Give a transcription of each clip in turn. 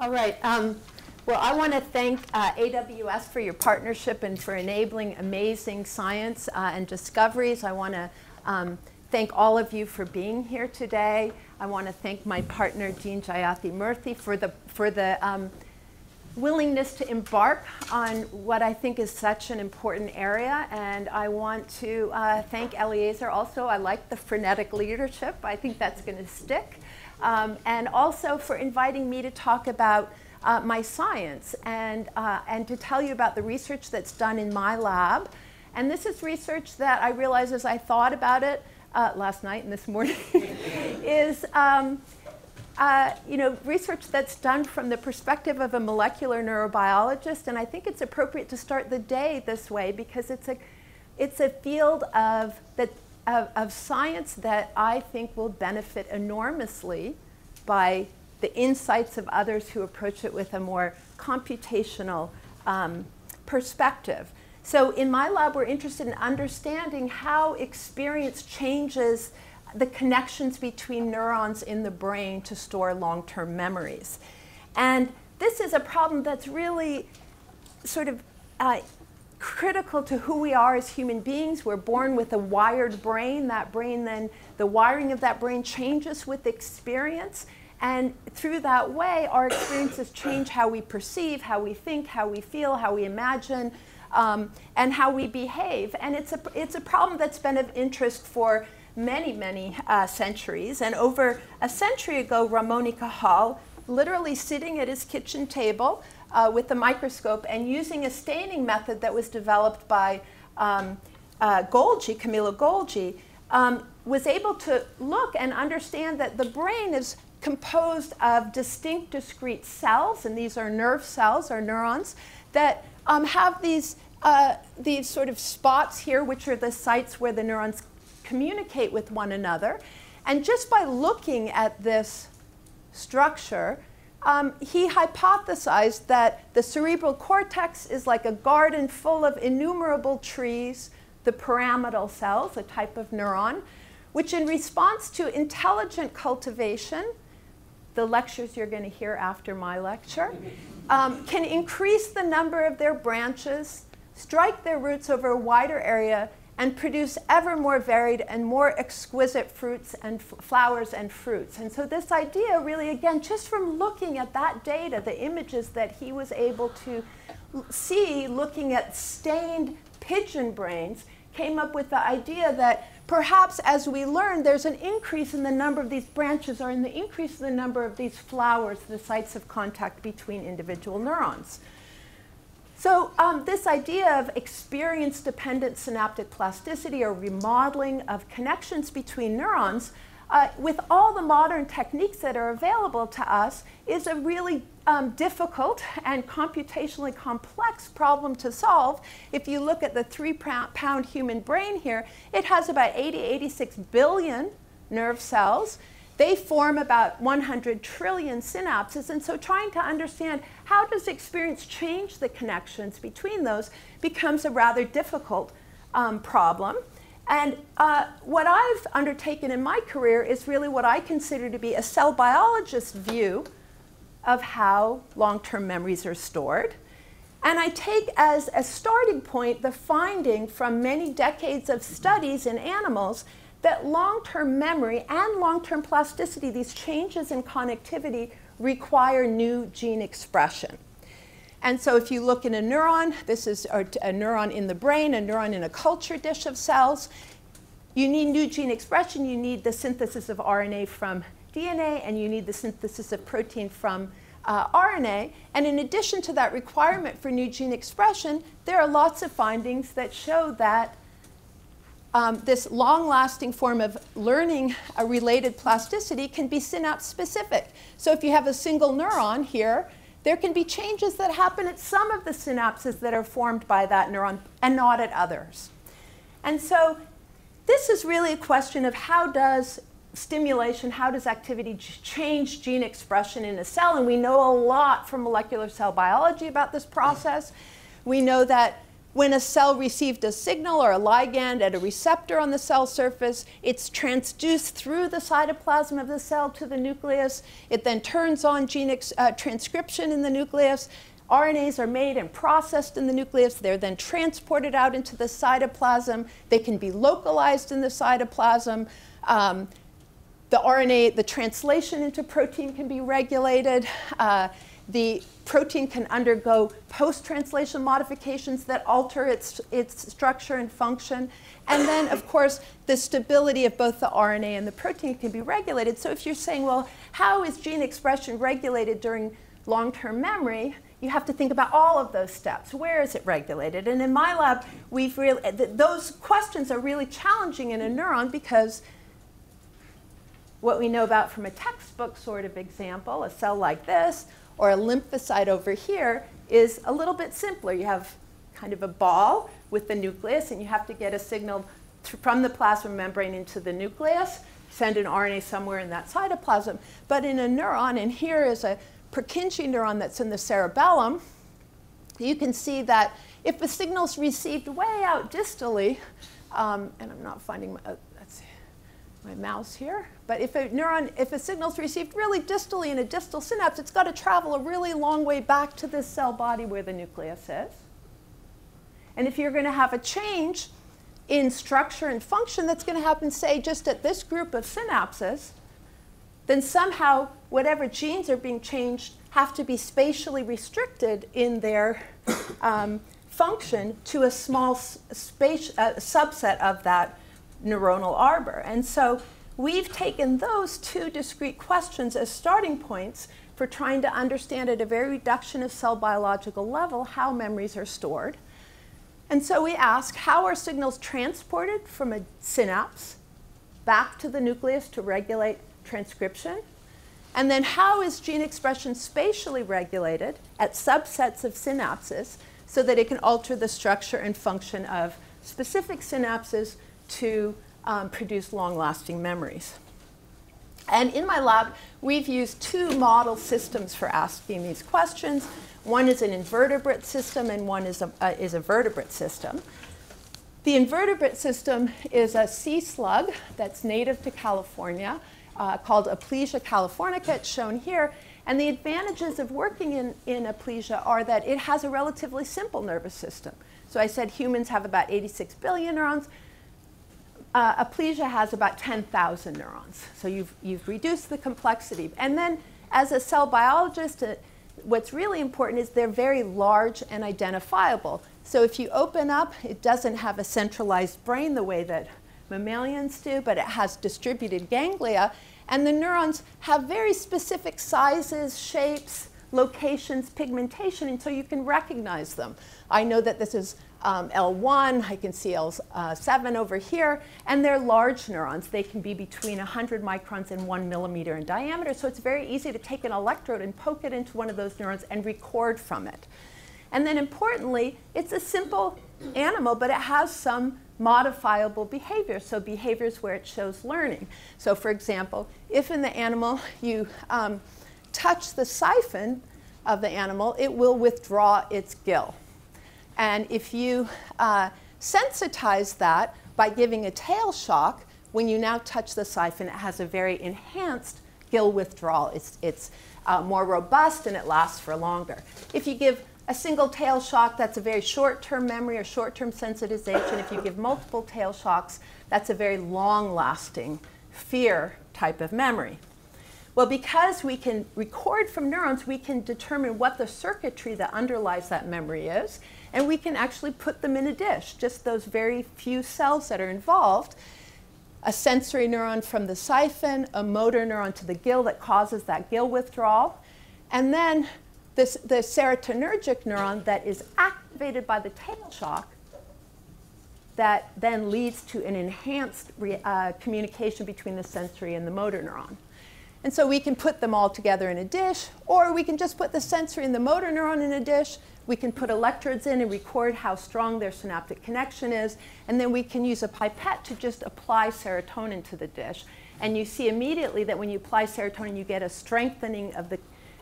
All right. Um, well, I want to thank uh, AWS for your partnership and for enabling amazing science uh, and discoveries. I want to um, thank all of you for being here today. I want to thank my partner, Dean Jayathi Murthy, for the, for the um, willingness to embark on what I think is such an important area. And I want to uh, thank Eleazar also. I like the frenetic leadership. I think that's going to stick. Um, and also for inviting me to talk about uh, my science and, uh, and to tell you about the research that's done in my lab. And this is research that I realized as I thought about it uh, last night and this morning is um, uh, you know, research that's done from the perspective of a molecular neurobiologist, and I think it's appropriate to start the day this way because it's a, it's a field of, that, of, of science that I think will benefit enormously by the insights of others who approach it with a more computational um, perspective. So in my lab, we're interested in understanding how experience changes the connections between neurons in the brain to store long-term memories. And this is a problem that's really sort of uh, critical to who we are as human beings. We're born with a wired brain. That brain then, the wiring of that brain changes with experience. And through that way, our experiences change how we perceive, how we think, how we feel, how we imagine, um, and how we behave. And it's a, it's a problem that's been of interest for many, many uh, centuries. And over a century ago, Ramon y Cajal, literally sitting at his kitchen table uh, with the microscope and using a staining method that was developed by um, uh, Golgi, Camillo Golgi, um, was able to look and understand that the brain is composed of distinct discrete cells, and these are nerve cells or neurons, that um, have these, uh, these sort of spots here, which are the sites where the neurons communicate with one another. And just by looking at this structure, um, he hypothesized that the cerebral cortex is like a garden full of innumerable trees, the pyramidal cells, a type of neuron, which in response to intelligent cultivation, the lectures you're going to hear after my lecture, um, can increase the number of their branches, strike their roots over a wider area, and produce ever more varied and more exquisite fruits and flowers and fruits. And so this idea really, again, just from looking at that data, the images that he was able to see looking at stained pigeon brains, came up with the idea that perhaps as we learn, there's an increase in the number of these branches or in the increase in the number of these flowers, the sites of contact between individual neurons. So um, this idea of experience-dependent synaptic plasticity or remodeling of connections between neurons uh, with all the modern techniques that are available to us is a really um, difficult and computationally complex problem to solve. If you look at the three pound human brain here, it has about 80, 86 billion nerve cells. They form about 100 trillion synapses, and so trying to understand how does experience change the connections between those becomes a rather difficult um, problem. And uh, what I've undertaken in my career is really what I consider to be a cell biologist view of how long-term memories are stored. And I take as a starting point the finding from many decades of studies in animals that long-term memory and long-term plasticity, these changes in connectivity, require new gene expression. And so if you look in a neuron, this is a, neuron in the brain, a neuron in a culture dish of cells, you need new gene expression, you need the synthesis of RNA from DNA, and you need the synthesis of protein from uh, RNA. And in addition to that requirement for new gene expression, there are lots of findings that show that um, this long-lasting form of learning a related plasticity can be synapse specific. So if you have a single neuron here, there can be changes that happen at some of the synapses that are formed by that neuron and not at others. And so this is really a question of how does stimulation, how does activity change gene expression in a cell? And we know a lot from molecular cell biology about this process. We know that when a cell received a signal or a ligand at a receptor on the cell surface, it's transduced through the cytoplasm of the cell to the nucleus. It then turns on gene uh, transcription in the nucleus. RNAs are made and processed in the nucleus. They're then transported out into the cytoplasm. They can be localized in the cytoplasm. Um, the RNA, the translation into protein can be regulated. Uh, the protein can undergo post-translation modifications that alter its, its structure and function. And then, of course, the stability of both the RNA and the protein can be regulated. So if you're saying, well, how is gene expression regulated during long-term memory? You have to think about all of those steps. Where is it regulated? And in my lab, we've really, th those questions are really challenging in a neuron because what we know about from a textbook sort of example, a cell like this, or a lymphocyte over here is a little bit simpler. You have kind of a ball with the nucleus, and you have to get a signal from the plasma membrane into the nucleus, send an RNA somewhere in that cytoplasm. But in a neuron, and here is a Purkinje neuron that's in the cerebellum, you can see that if the signal's received way out distally, um, and I'm not finding my, uh, my mouse here. But if a neuron, if a signal is received really distally in a distal synapse, it's got to travel a really long way back to this cell body where the nucleus is. And if you're going to have a change in structure and function that's going to happen, say, just at this group of synapses, then somehow whatever genes are being changed have to be spatially restricted in their um, function to a small space, uh, subset of that neuronal arbor. And so we've taken those two discrete questions as starting points for trying to understand at a very reductionist cell biological level how memories are stored. And so we ask how are signals transported from a synapse back to the nucleus to regulate transcription? And then how is gene expression spatially regulated at subsets of synapses so that it can alter the structure and function of specific synapses to um, produce long-lasting memories. And in my lab, we've used two model systems for asking these questions. One is an invertebrate system and one is a, uh, is a vertebrate system. The invertebrate system is a sea slug that's native to California uh, called Aplysia californica. It's shown here. And the advantages of working in, in Aplysia are that it has a relatively simple nervous system. So I said humans have about 86 billion neurons uh, has about 10,000 neurons. So you've, you've reduced the complexity. And then as a cell biologist, uh, what's really important is they're very large and identifiable. So if you open up, it doesn't have a centralized brain the way that mammalians do, but it has distributed ganglia. And the neurons have very specific sizes, shapes, locations, pigmentation, and so you can recognize them. I know that this is um, L1, I can see L7 over here, and they're large neurons. They can be between 100 microns and one millimeter in diameter, so it's very easy to take an electrode and poke it into one of those neurons and record from it. And then importantly, it's a simple animal, but it has some modifiable behavior, so behaviors where it shows learning. So for example, if in the animal you um, touch the siphon of the animal, it will withdraw its gill. And if you uh, sensitize that by giving a tail shock, when you now touch the siphon, it has a very enhanced gill withdrawal. It's, it's uh, more robust and it lasts for longer. If you give a single tail shock, that's a very short-term memory or short-term sensitization. If you give multiple tail shocks, that's a very long-lasting fear type of memory. Well, because we can record from neurons, we can determine what the circuitry that underlies that memory is, and we can actually put them in a dish, just those very few cells that are involved. A sensory neuron from the siphon, a motor neuron to the gill that causes that gill withdrawal, and then this, the serotonergic neuron that is activated by the tail shock that then leads to an enhanced uh, communication between the sensory and the motor neuron. And so we can put them all together in a dish, or we can just put the sensory and the motor neuron in a dish. We can put electrodes in and record how strong their synaptic connection is, and then we can use a pipette to just apply serotonin to the dish. And you see immediately that when you apply serotonin, you get a strengthening of the,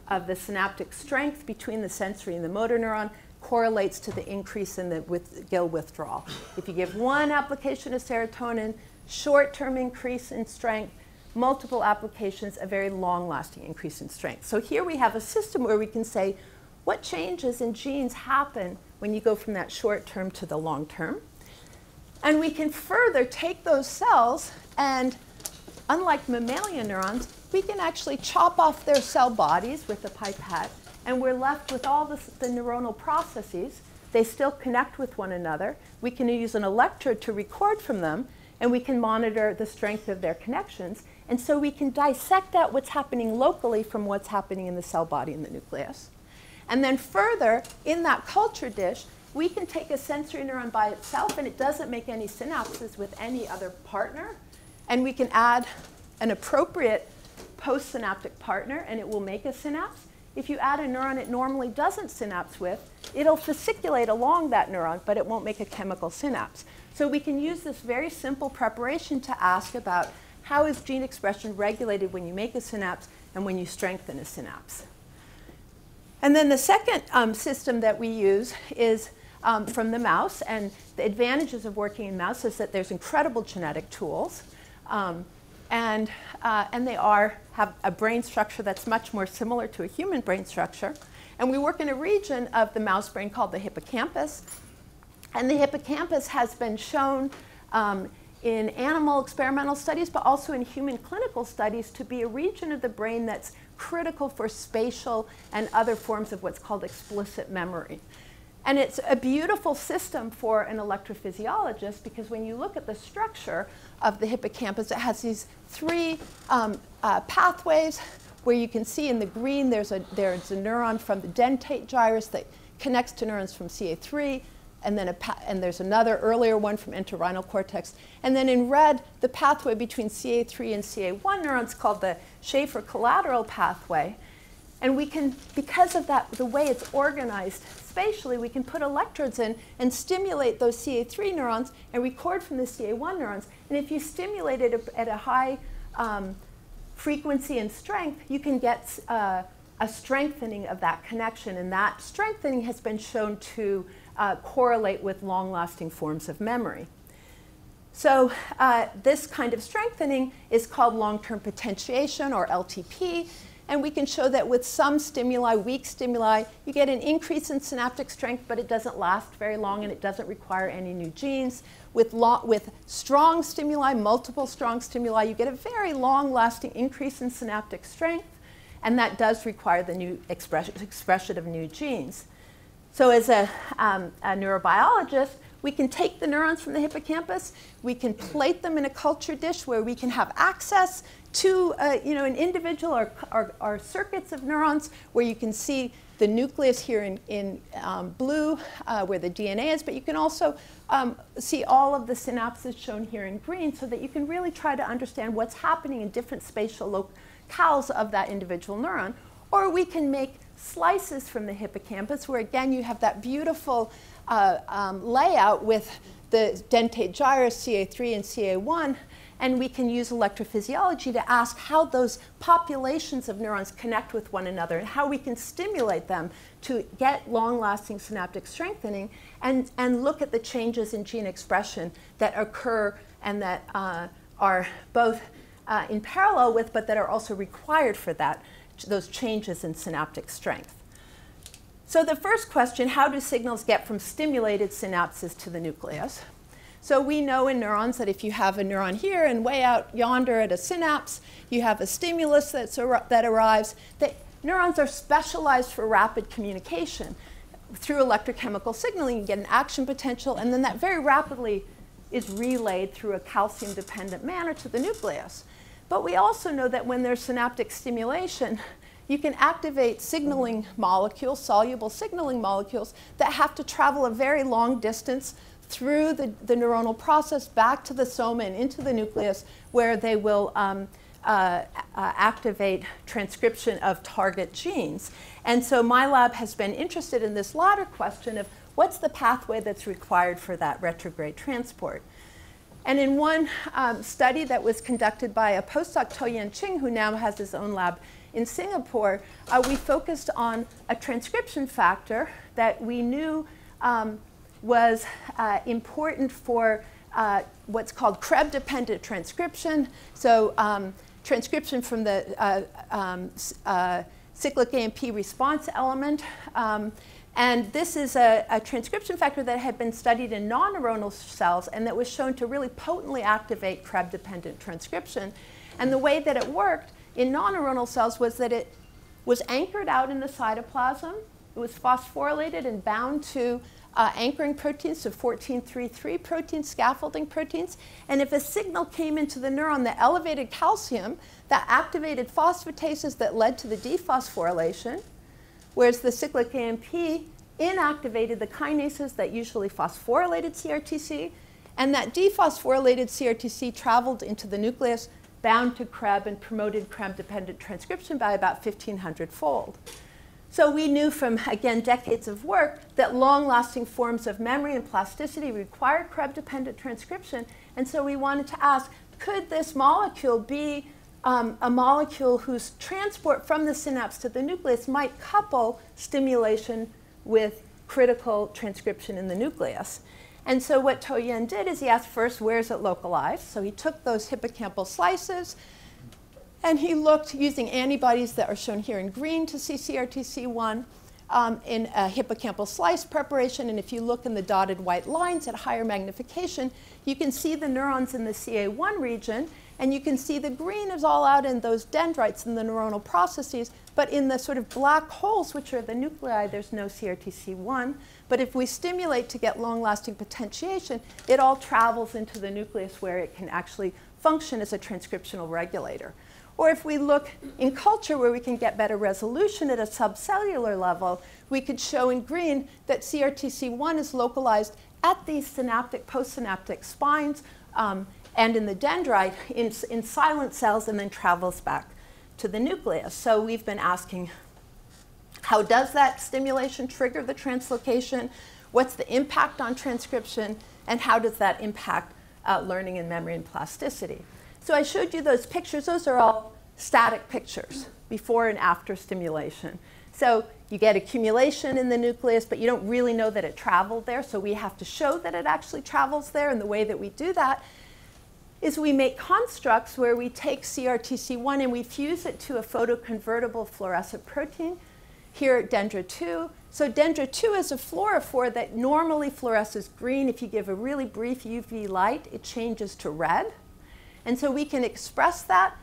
of the synaptic strength between the sensory and the motor neuron. correlates to the increase in the with gill withdrawal. If you give one application of serotonin, short term increase in strength, multiple applications, a very long lasting increase in strength. So here we have a system where we can say what changes in genes happen when you go from that short term to the long term. And we can further take those cells and, unlike mammalian neurons, we can actually chop off their cell bodies with a pipette, and we're left with all the, the neuronal processes. They still connect with one another. We can use an electrode to record from them, and we can monitor the strength of their connections. And so we can dissect out what's happening locally from what's happening in the cell body in the nucleus. And then further, in that culture dish, we can take a sensory neuron by itself and it doesn't make any synapses with any other partner. And we can add an appropriate postsynaptic partner and it will make a synapse. If you add a neuron it normally doesn't synapse with, it'll fasciculate along that neuron, but it won't make a chemical synapse. So we can use this very simple preparation to ask about how is gene expression regulated when you make a synapse and when you strengthen a synapse. And then the second um, system that we use is um, from the mouse. And the advantages of working in mouse is that there's incredible genetic tools. Um, and, uh, and they are, have a brain structure that's much more similar to a human brain structure. And we work in a region of the mouse brain called the hippocampus. And the hippocampus has been shown um, in animal experimental studies, but also in human clinical studies, to be a region of the brain that's critical for spatial and other forms of what's called explicit memory. And it's a beautiful system for an electrophysiologist because when you look at the structure of the hippocampus, it has these three um, uh, pathways where you can see in the green there's a, there's a neuron from the dentate gyrus that connects to neurons from CA3, and then and there's another earlier one from entorhinal cortex. And then in red, the pathway between CA3 and CA1 neurons called the Schaffer collateral pathway. And we can, because of that, the way it's organized spatially, we can put electrodes in and stimulate those CA3 neurons and record from the CA1 neurons. And if you stimulate it at a high um, frequency and strength, you can get uh, a strengthening of that connection. And that strengthening has been shown to uh, correlate with long-lasting forms of memory. So uh, this kind of strengthening is called long-term potentiation or LTP. And we can show that with some stimuli, weak stimuli, you get an increase in synaptic strength, but it doesn't last very long and it doesn't require any new genes. With, with strong stimuli, multiple strong stimuli, you get a very long lasting increase in synaptic strength, and that does require the new expression of new genes. So, as a, um, a neurobiologist, we can take the neurons from the hippocampus, we can plate them in a culture dish where we can have access to uh, you know, an individual or, or, or, circuits of neurons where you can see the nucleus here in, in um, blue uh, where the DNA is, but you can also um, see all of the synapses shown here in green so that you can really try to understand what's happening in different spatial locales of that individual neuron. Or we can make slices from the hippocampus where again you have that beautiful uh, um, layout with the dentate gyrus, CA3 and CA1, and we can use electrophysiology to ask how those populations of neurons connect with one another and how we can stimulate them to get long-lasting synaptic strengthening and, and look at the changes in gene expression that occur and that uh, are both uh, in parallel with but that are also required for that, those changes in synaptic strength. So the first question, how do signals get from stimulated synapses to the nucleus? So we know in neurons that if you have a neuron here and way out yonder at a synapse, you have a stimulus that's ar that arrives, that neurons are specialized for rapid communication. Through electrochemical signaling, you get an action potential, and then that very rapidly is relayed through a calcium-dependent manner to the nucleus. But we also know that when there's synaptic stimulation, you can activate signaling molecules, soluble signaling molecules, that have to travel a very long distance through the, the neuronal process back to the soma and into the nucleus, where they will um, uh, uh, activate transcription of target genes. And so my lab has been interested in this latter question of what's the pathway that's required for that retrograde transport. And in one um, study that was conducted by a postdoc, Toh Hean Ch'ng, who now has his own lab in Singapore, uh, we focused on a transcription factor that we knew um, was uh, important for uh, what's called CREB-dependent transcription. So um, transcription from the uh, um, uh, cyclic AMP response element. And this is a, a, transcription factor that had been studied in non-neuronal cells and that was shown to really potently activate CREB-dependent transcription. And the way that it worked in non-neuronal cells was that it was anchored out in the cytoplasm. It was phosphorylated and bound to uh, anchoring proteins, so 14-3-3 proteins, scaffolding proteins. And if a signal came into the neuron that elevated calcium, that activated phosphatases that led to the dephosphorylation, whereas the cyclic AMP inactivated the kinases that usually phosphorylated CRTC, and that dephosphorylated CRTC traveled into the nucleus, bound to CREB, and promoted CREB-dependent transcription by about 1,500 fold. So we knew from, again, decades of work that long-lasting forms of memory and plasticity require CREB-dependent transcription. And so we wanted to ask, could this molecule be um, a molecule whose transport from the synapse to the nucleus might couple stimulation with critical transcription in the nucleus. And so what Toh Hean did is he asked first, where is it localized? So he took those hippocampal slices, and he looked using antibodies that are shown here in green to CCRTC1 um, in a hippocampal slice preparation. And if you look in the dotted white lines at higher magnification, you can see the neurons in the CA1 region. And you can see the green is all out in those dendrites and the neuronal processes, but in the sort of black holes, which are the nuclei, there's no CRTC1. But if we stimulate to get long-lasting potentiation, it all travels into the nucleus where it can actually function as a transcriptional regulator. Or if we look in culture where we can get better resolution at a subcellular level, we could show in green that CRTC1 is localized at these synaptic, postsynaptic spines um, and in the dendrite in, in silent cells and then travels back to the nucleus. So we've been asking, how does that stimulation trigger the translocation? What's the impact on transcription? And how does that impact uh, learning and memory and plasticity? So I showed you those pictures. Those are all static pictures, before and after stimulation. So you get accumulation in the nucleus, but you don't really know that it traveled there. So we have to show that it actually travels there. And the way that we do that is we make constructs where we take CRTC1 and we fuse it to a photoconvertible fluorescent protein. Here at Dendra2. So Dendra2 is a fluorophore that normally fluoresces green. If you give a really brief UV light, it changes to red. And so we can express that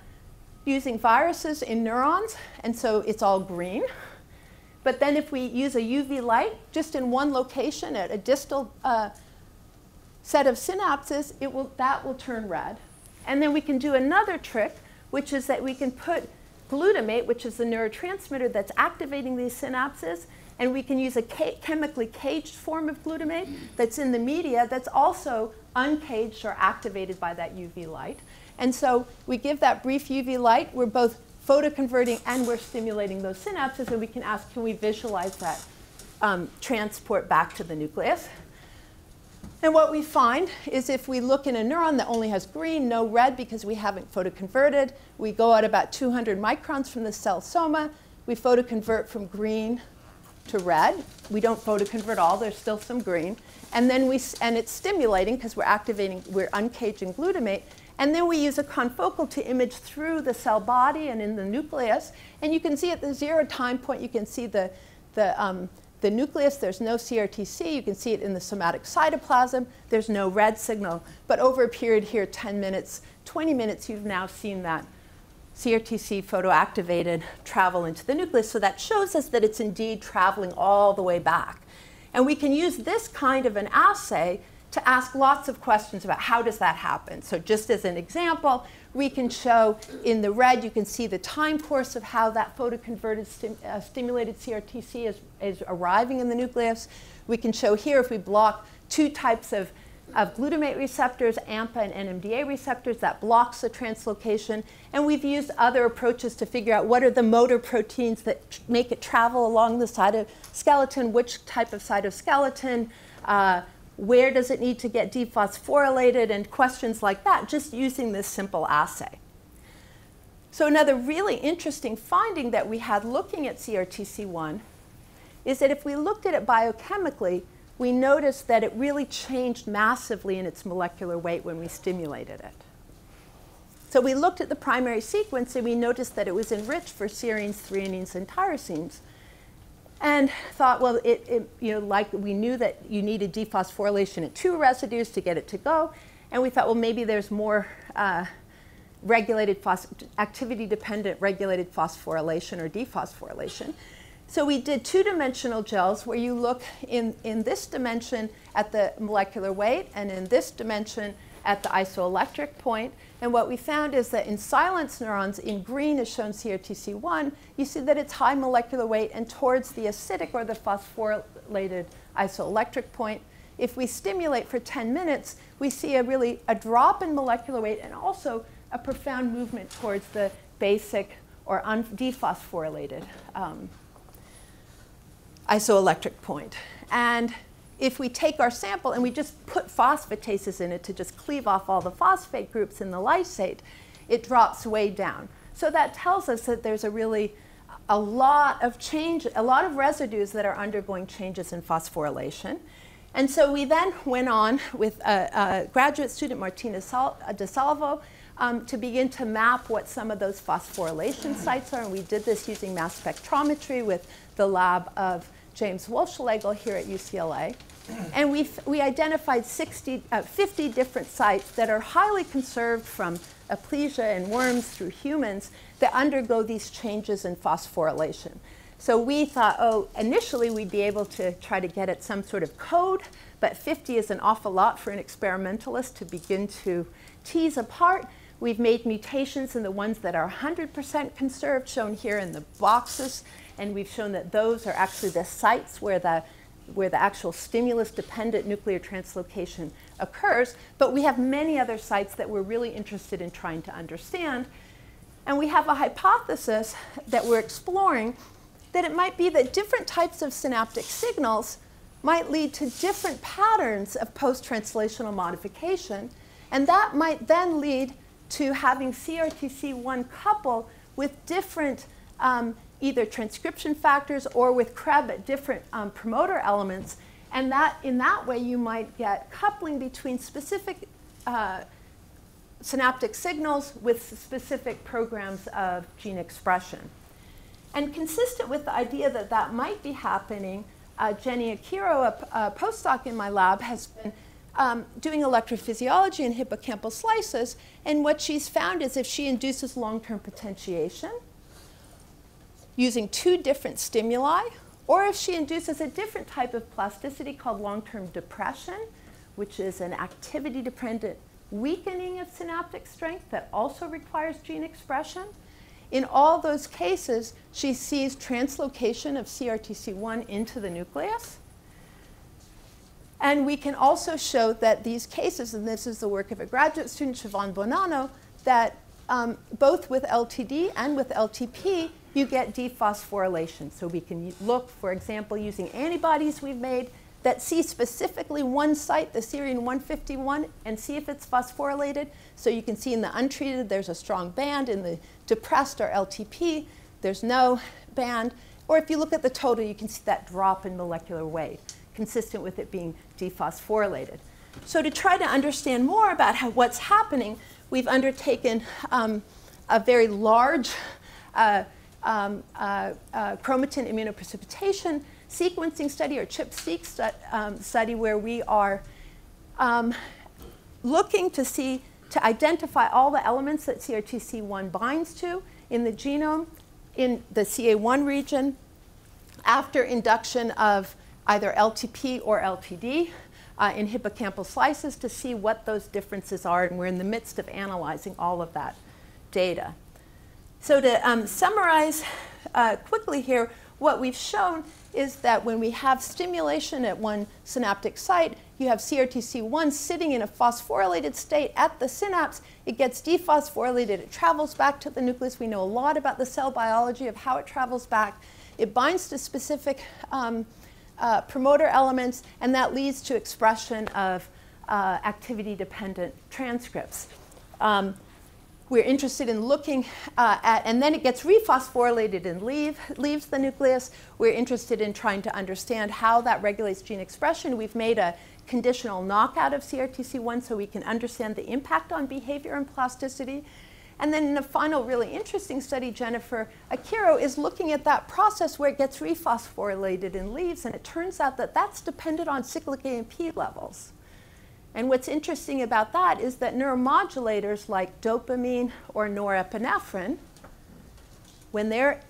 using viruses in neurons, and so it's all green. But then if we use a UV light just in one location at a distal uh, set of synapses, it will, that will turn red. And then we can do another trick, which is that we can put glutamate, which is the neurotransmitter that's activating these synapses, and we can use a chemically caged form of glutamate that's in the media that's also uncaged or activated by that UV light. And so we give that brief UV light. We're both photoconverting and we're stimulating those synapses. And we can ask, can we visualize that um, transport back to the nucleus? And what we find is if we look in a neuron that only has green, no red because we haven't photoconverted, we go out about 200 microns from the cell soma. We photoconvert from green to red. We don't photoconvert all, there's still some green. And then we, and it's stimulating because we're activating, we're uncaging glutamate. And then we use a confocal to image through the cell body and in the nucleus. And you can see at the zero time point, you can see the, the, um, the nucleus. There's no CRTC. You can see it in the somatic cytoplasm. There's no red signal. But over a period here, 10 minutes, 20 minutes, you've now seen that CRTC photoactivated travel into the nucleus. So that shows us that it's indeed traveling all the way back. And we can use this kind of an assay to ask lots of questions about how does that happen. So just as an example, we can show in the red, you can see the time course of how that photoconverted uh, stimulated CRTC is, is arriving in the nucleus. We can show here if we block two types of, of glutamate receptors, AMPA and NMDA receptors, that blocks the translocation. And we've used other approaches to figure out what are the motor proteins that make it travel along the cytoskeleton, which type of cytoskeleton, uh, where does it need to get dephosphorylated, and questions like that, just using this simple assay. So another really interesting finding that we had looking at CRTC1 is that if we looked at it biochemically, we noticed that it really changed massively in its molecular weight when we stimulated it. So we looked at the primary sequence and we noticed that it was enriched for serines, threonines, and tyrosines. And thought, well, it, it, you know, like we knew that you needed dephosphorylation at two residues to get it to go. And we thought, well, maybe there's more uh, regulated, activity-dependent regulated phosphorylation or dephosphorylation. So we did two-dimensional gels where you look in, in this dimension at the molecular weight and in this dimension at the isoelectric point. And what we found is that in silence neurons, in green is shown CRTC1, you see that it's high molecular weight and towards the acidic or the phosphorylated isoelectric point. If we stimulate for 10 minutes, we see a really a drop in molecular weight and also a profound movement towards the basic or dephosphorylated um, isoelectric point. And if we take our sample and we just put phosphatases in it to just cleave off all the phosphate groups in the lysate, it drops way down. So that tells us that there's a really a lot of change, a lot of residues that are undergoing changes in phosphorylation. And so we then went on with a, a graduate student, Martina Sal, DeSalvo, um, to begin to map what some of those phosphorylation sites are. And we did this using mass spectrometry with the lab of James Wohlschlegel here at UCLA. And we we identified 60, uh, 50 different sites that are highly conserved from aplysia and worms through humans that undergo these changes in phosphorylation. So we thought, oh, initially we'd be able to try to get at some sort of code, but 50 is an awful lot for an experimentalist to begin to tease apart. We've made mutations in the ones that are 100% conserved, shown here in the boxes, and we've shown that those are actually the sites where the where the actual stimulus-dependent nuclear translocation occurs, but we have many other sites that we're really interested in trying to understand. And we have a hypothesis that we're exploring that it might be that different types of synaptic signals might lead to different patterns of post-translational modification, and that might then lead to having CRTC1 couple with different um, either transcription factors or with CREB at different um, promoter elements. And that in that way you might get coupling between specific uh, synaptic signals with specific programs of gene expression. And consistent with the idea that that might be happening, uh, Jenny Achiro, a, a postdoc in my lab, has been um, doing electrophysiology in hippocampal slices, and what she's found is if she induces long-term potentiation using two different stimuli, or if she induces a different type of plasticity called long-term depression, which is an activity-dependent weakening of synaptic strength that also requires gene expression. In all those cases, she sees translocation of CRTC1 into the nucleus. And we can also show that these cases, and this is the work of a graduate student, Siobhan Bonanno, that um, both with LTD and with LTP, you get dephosphorylation. So we can look, for example, using antibodies we've made that see specifically one site, the serine 151, and see if it's phosphorylated. So you can see in the untreated, there's a strong band. In the depressed or LTP, there's no band. Or if you look at the total, you can see that drop in molecular weight consistent with it being dephosphorylated. So to try to understand more about how, what's happening, we've undertaken um, a very large uh, um, uh, uh, chromatin immunoprecipitation sequencing study or ChIP-seq stu um, study where we are um, looking to see, to identify all the elements that CRTC1 binds to in the genome in the CA1 region after induction of either LTP or LTD uh, in hippocampal slices to see what those differences are, and we're in the midst of analyzing all of that data. So to um, summarize uh, quickly here, what we've shown is that when we have stimulation at one synaptic site, you have CRTC1 sitting in a phosphorylated state at the synapse. It gets dephosphorylated, it travels back to the nucleus. We know a lot about the cell biology of how it travels back. It binds to specific um, uh, promoter elements, and that leads to expression of uh, activity-dependent transcripts. Um, we're interested in looking uh, at, and then it gets rephosphorylated and leave, leaves the nucleus. We're interested in trying to understand how that regulates gene expression. We've made a conditional knockout of CRTC1 so we can understand the impact on behavior and plasticity. And then in a final really interesting study, Jennifer Achiro is looking at that process where it gets rephosphorylated in leaves, and it turns out that that's dependent on cyclic AMP levels. And what's interesting about that is that neuromodulators like dopamine or norepinephrine, when, they're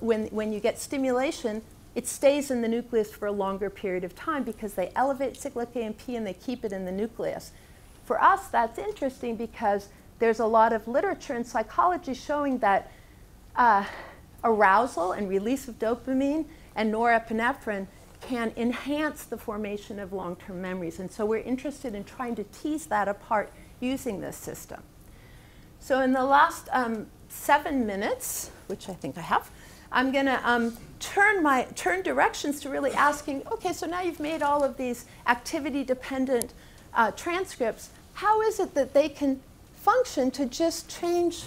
when, when you get stimulation, it stays in the nucleus for a longer period of time because they elevate cyclic AMP and they keep it in the nucleus. For us, that's interesting because there's a lot of literature in psychology showing that uh, arousal and release of dopamine and norepinephrine can enhance the formation of long-term memories. And so we're interested in trying to tease that apart using this system. So in the last um, seven minutes, which I think I have, I'm going to um, turn my turn directions to really asking, okay, so now you've made all of these activity-dependent uh, transcripts. How is it that they can function to just change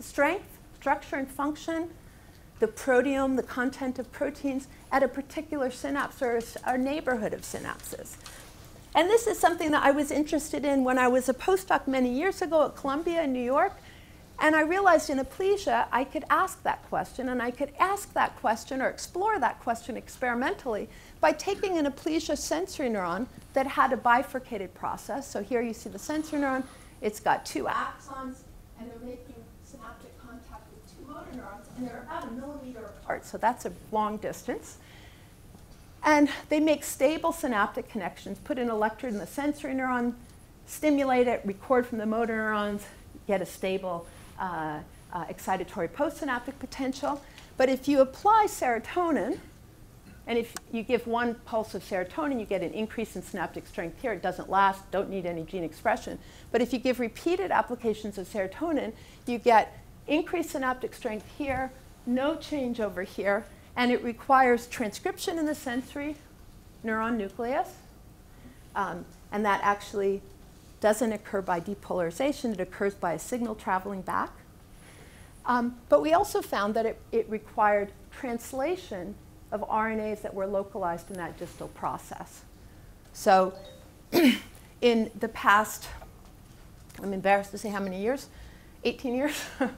strength, structure, and function, the proteome, the content of proteins at a particular synapse or a neighborhood of synapses. And this is something that I was interested in when I was a postdoc many years ago at Columbia in New York. And I realized in aplysia, I could ask that question, and I could ask that question or explore that question experimentally by taking an aplysia sensory neuron that had a bifurcated process. So here you see the sensory neuron, it's got two axons, and they're making synaptic contact with two motor neurons, and they're about a millimeter apart, so that's a long distance. And they make stable synaptic connections, put an electrode in the sensory neuron, stimulate it, record from the motor neurons, get a stable uh, uh, excitatory postsynaptic potential. But if you apply serotonin, and if you give one pulse of serotonin, you get an increase in synaptic strength here. It doesn't last, don't need any gene expression. But if you give repeated applications of serotonin, you get increased synaptic strength here, no change over here, and it requires transcription in the sensory neuron nucleus. Um, and that actually doesn't occur by depolarization, it occurs by a signal traveling back. Um, but we also found that it, it required translation of RNAs that were localized in that distal process. So in the past, I'm embarrassed to say how many years, 18 years,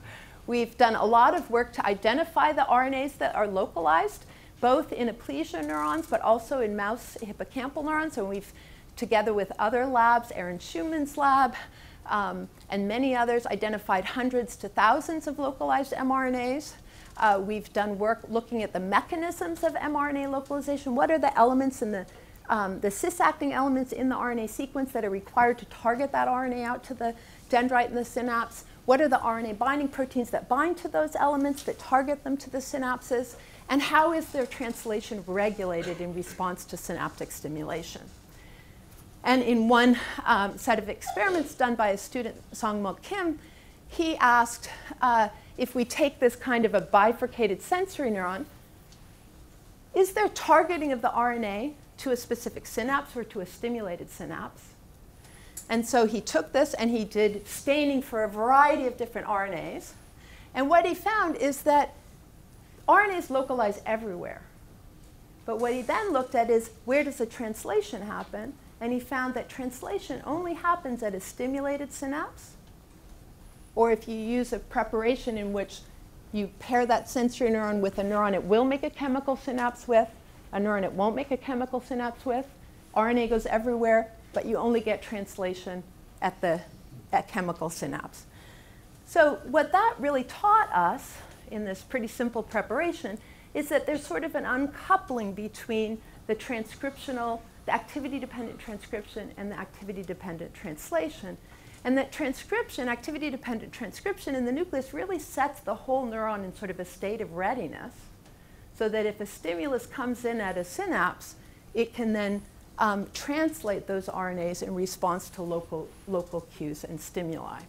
we've done a lot of work to identify the RNAs that are localized, both in aplysia neurons, but also in mouse hippocampal neurons. And we've, together with other labs, Erin Schuman's lab, um, and many others, identified hundreds to thousands of localized mRNAs. Uh, we've done work looking at the mechanisms of mRNA localization. What are the elements in the, um, the cis-acting elements in the RNA sequence that are required to target that RNA out to the dendrite and the synapse? What are the RNA binding proteins that bind to those elements that target them to the synapses? And how is their translation regulated in response to synaptic stimulation? And in one um, set of experiments done by a student, Song Kim, he asked, uh, if we take this kind of a bifurcated sensory neuron, is there targeting of the RNA to a specific synapse or to a stimulated synapse? And so he took this and he did staining for a variety of different RNAs. And what he found is that RNAs localize everywhere. But what he then looked at is where does the translation happen? And he found that translation only happens at a stimulated synapse or if you use a preparation in which you pair that sensory neuron with a neuron it will make a chemical synapse with, a neuron it won't make a chemical synapse with. RNA goes everywhere, but you only get translation at the at chemical synapse. So what that really taught us in this pretty simple preparation is that there's sort of an uncoupling between the transcriptional, the activity-dependent transcription and the activity-dependent translation. And that transcription, activity-dependent transcription in the nucleus really sets the whole neuron in sort of a state of readiness so that if a stimulus comes in at a synapse, it can then um, translate those RNAs in response to local, local cues and stimuli.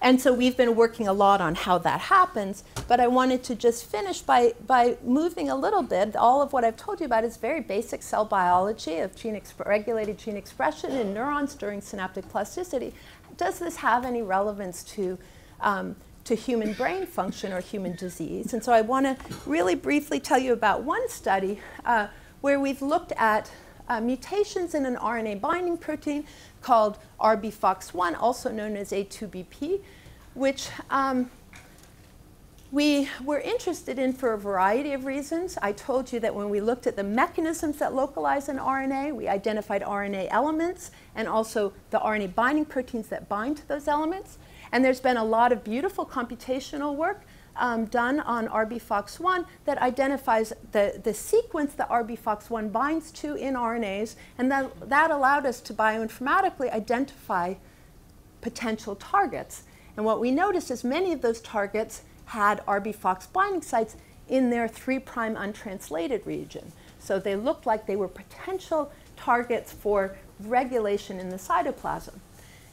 And so we've been working a lot on how that happens, but I wanted to just finish by, by moving a little bit. All of what I've told you about is very basic cell biology of gene regulated gene expression in neurons during synaptic plasticity. does this have any relevance to, um, to human brain function or human disease? And so I want to really briefly tell you about one study uh, where we've looked at uh, mutations in an RNA binding protein called RBFOX1, also known as A2BP, which um, we were interested in for a variety of reasons. I told you that when we looked at the mechanisms that localize an RNA, we identified RNA elements and also the RNA binding proteins that bind to those elements. And there's been a lot of beautiful computational work um, done on RBFOX1 that identifies the, the sequence that RBFOX1 binds to in RNAs, and that, that allowed us to bioinformatically identify potential targets. And what we noticed is many of those targets had RBFOX binding sites in their 3' untranslated region. So they looked like they were potential targets for regulation in the cytoplasm.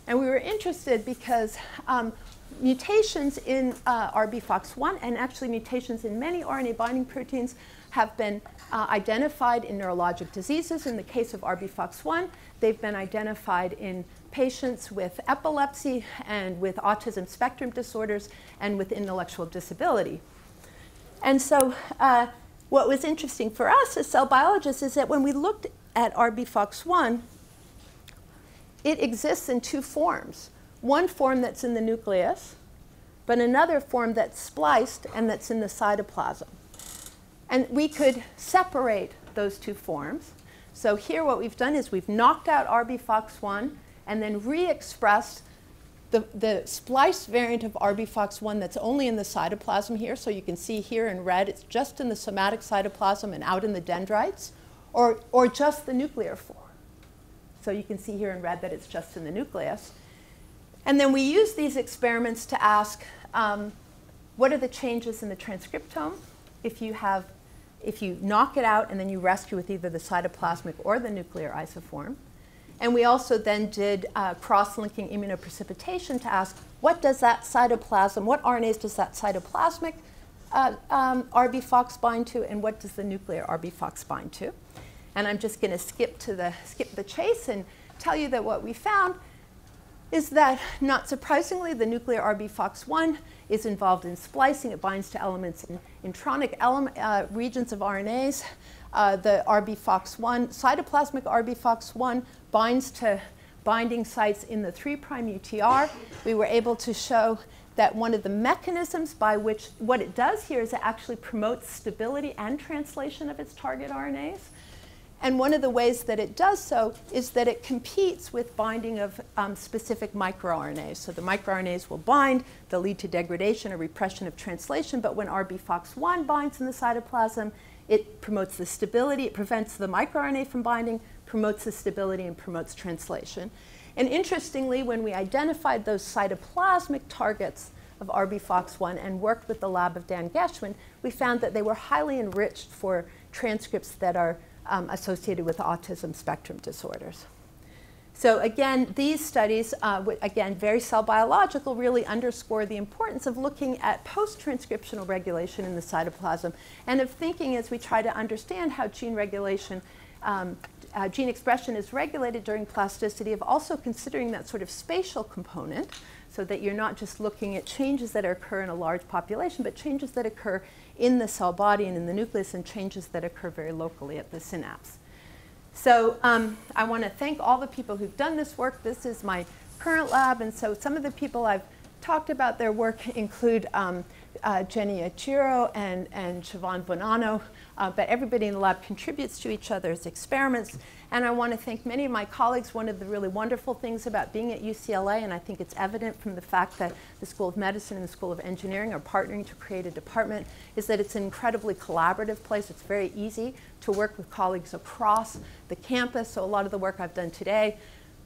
And we were interested because um, mutations in uh, RBFOX1 and actually mutations in many RNA binding proteins have been uh, identified in neurologic diseases. In the case of RBFOX1, they've been identified in patients with epilepsy and with autism spectrum disorders and with intellectual disability. And so, uh, what was interesting for us as cell biologists is that when we looked at RBFOX1, it exists in two forms. One form that's in the nucleus, but another form that's spliced and that's in the cytoplasm. And we could separate those two forms. So here what we've done is we've knocked out RBFOX1 and then re-expressed the, the spliced variant of RBFOX1 that's only in the cytoplasm here. So you can see here in red, it's just in the somatic cytoplasm and out in the dendrites, or, or just the nuclear form. So you can see here in red that it's just in the nucleus. And then we use these experiments to ask, um, what are the changes in the transcriptome if you have, if you knock it out and then you rescue with either the cytoplasmic or the nuclear isoform? And we also then did uh, cross-linking immunoprecipitation to ask what does that cytoplasm, what RNAs does that cytoplasmic uh, um, RBFOX bind to, and what does the nuclear RBFOX bind to? And I'm just going to skip to the skip the chase and tell you that what we found is that, not surprisingly, the nuclear RBFOX1 is involved in splicing. It binds to elements in intronic ele uh, regions of RNAs. Uh, the RBFOX1, cytoplasmic RBFOX1 binds to binding sites in the 3' UTR. We were able to show that one of the mechanisms by which what it does here is it actually promotes stability and translation of its target RNAs. And one of the ways that it does so is that it competes with binding of um, specific microRNAs. So the microRNAs will bind, they'll lead to degradation or repression of translation, but when RBFOX1 binds in the cytoplasm, it promotes the stability, it prevents the microRNA from binding, promotes the stability, and promotes translation. And interestingly, when we identified those cytoplasmic targets of RBFOX1 and worked with the lab of Dan Geschwind, we found that they were highly enriched for transcripts that are um, associated with autism spectrum disorders. So again, these studies, uh, again, very cell biological, really underscore the importance of looking at post-transcriptional regulation in the cytoplasm and of thinking as we try to understand how gene regulation, um, uh, gene expression is regulated during plasticity, of also considering that sort of spatial component so that you're not just looking at changes that occur in a large population, but changes that occur in the cell body and in the nucleus and changes that occur very locally at the synapse. So um, I want to thank all the people who've done this work. This is my current lab, and so some of the people I've talked about their work include um, uh, Jenny Achiro and, and Siobhan Bonanno, uh, but everybody in the lab contributes to each other's experiments. And I want to thank many of my colleagues. One of the really wonderful things about being at UCLA, and I think it's evident from the fact that the School of Medicine and the School of Engineering are partnering to create a department, is that it's an incredibly collaborative place. It's very easy to work with colleagues across the campus. So a lot of the work I've done today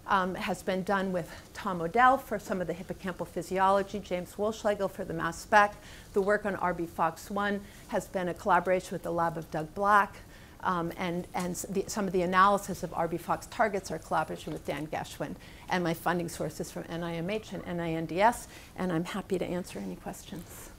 um, has been done with Tom O'Dell for some of the hippocampal physiology, James Wohlschlegel for the mass spec. The work on RBFOX1 has been a collaboration with the lab of Doug Black. Um, and and the, some of the analysis of RBFOX targets are collaboration with Dan Geschwind. And my funding sources from NIMH and NINDS, and I'm happy to answer any questions.